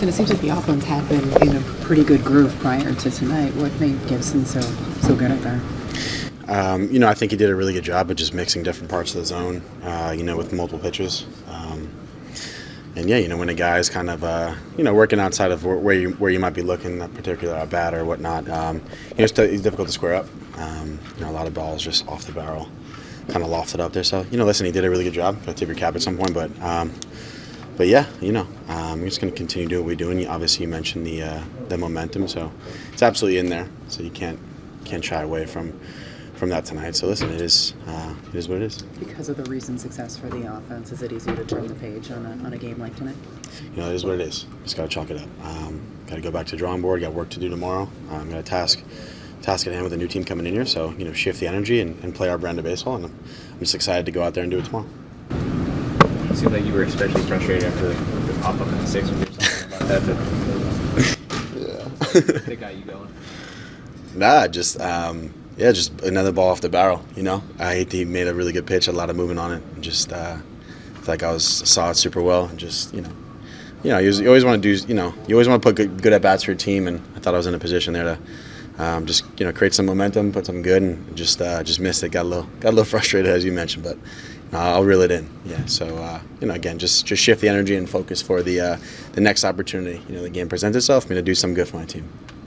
Gibson, it seems like the offense had been in a pretty good groove prior to tonight. What made Gibson so so good at that? Um, you know, I think he did a really good job of just mixing different parts of the zone. Uh, you know, with multiple pitches. Um, and yeah, you know, when a guy is kind of uh, you know working outside of where you where you might be looking at particular at bat or whatnot, um, you know, it's, it's difficult to square up. Um, you know, a lot of balls just off the barrel, kind of lofted up there. So you know, listen, he did a really good job. Got to tip your cap at some point, but um, but yeah, you know, um, we're just going to continue to do what we do. And obviously, you mentioned the uh, the momentum, so it's absolutely in there. So you can't can't shy away from from that tonight. So listen, it is uh, it is what it is. Because of the recent success for the offense, is it easier to turn the page on a, on a game like tonight? You know, it is what it is. Just got to chalk it up. Um, got to go back to the drawing board. Got work to do tomorrow. I'm got a task task at hand with a new team coming in here. So you know, shift the energy and, and play our brand of baseball. And I'm, I'm just excited to go out there and do it tomorrow. Seemed like you were especially frustrated after the, pop up in the sixth. Was there something about that that, Yeah. that got you going? Nah, just um, yeah, just another ball off the barrel. You know, I he made a really good pitch, a lot of movement on it. And just uh, like I was saw it super well, and just you know, you know, you, you always want to do, you know, you always want to put good, good at bats for your team, and I thought I was in a position there to um, just you know create some momentum, put something good, and just uh, just missed it. Got a little got a little frustrated as you mentioned, but. Uh, I'll reel it in. Yeah. So uh, you know, again, just just shift the energy and focus for the uh, the next opportunity. You know, the game presents itself. I'm going to do some good for my team.